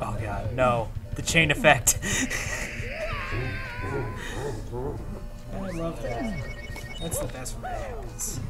Oh god, no. The chain effect. I love that. That's the best when that happens.